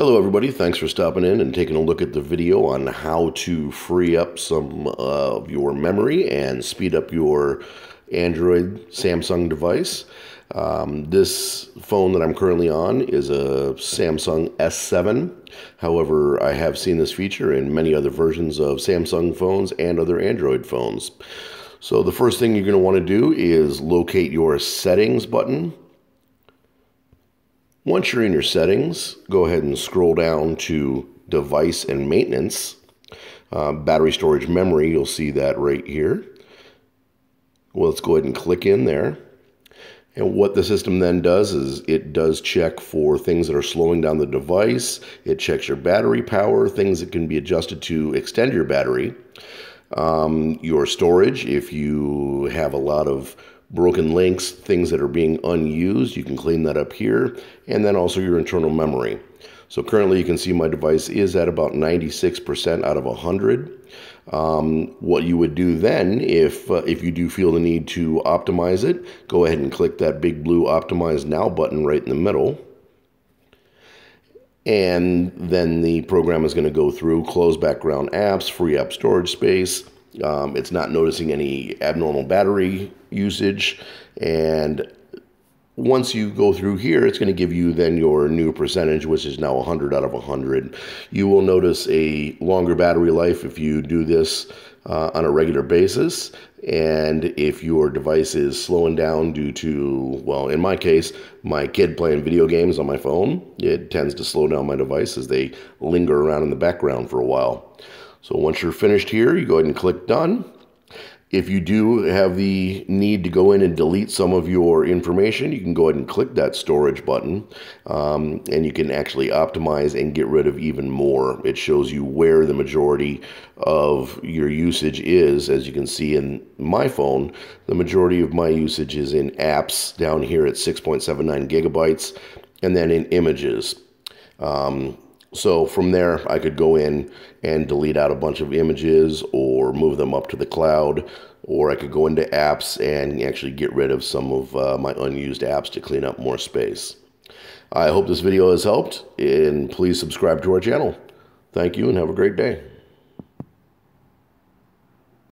Hello everybody, thanks for stopping in and taking a look at the video on how to free up some of your memory and speed up your Android Samsung device. Um, this phone that I'm currently on is a Samsung S7. However, I have seen this feature in many other versions of Samsung phones and other Android phones. So the first thing you're going to want to do is locate your settings button once you're in your settings, go ahead and scroll down to device and maintenance. Uh, battery storage memory, you'll see that right here. Well, let's go ahead and click in there. And what the system then does is it does check for things that are slowing down the device. It checks your battery power, things that can be adjusted to extend your battery. Um, your storage, if you have a lot of broken links, things that are being unused, you can clean that up here, and then also your internal memory. So currently you can see my device is at about 96% out of 100. Um, what you would do then, if, uh, if you do feel the need to optimize it, go ahead and click that big blue Optimize Now button right in the middle. And then the program is going to go through, close background apps, free up storage space, um, it's not noticing any abnormal battery usage. And once you go through here, it's going to give you then your new percentage, which is now 100 out of 100. You will notice a longer battery life if you do this uh, on a regular basis. And if your device is slowing down due to, well, in my case, my kid playing video games on my phone, it tends to slow down my device as they linger around in the background for a while. So once you're finished here, you go ahead and click done. If you do have the need to go in and delete some of your information, you can go ahead and click that storage button um, and you can actually optimize and get rid of even more. It shows you where the majority of your usage is. As you can see in my phone, the majority of my usage is in apps down here at 6.79 gigabytes and then in images. Um, so from there, I could go in and delete out a bunch of images or move them up to the cloud, or I could go into apps and actually get rid of some of uh, my unused apps to clean up more space. I hope this video has helped, and please subscribe to our channel. Thank you and have a great day.